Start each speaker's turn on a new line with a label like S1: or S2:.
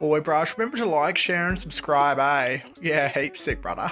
S1: Oi, brush. Remember to like, share, and subscribe, eh? Yeah, heaps sick, brother.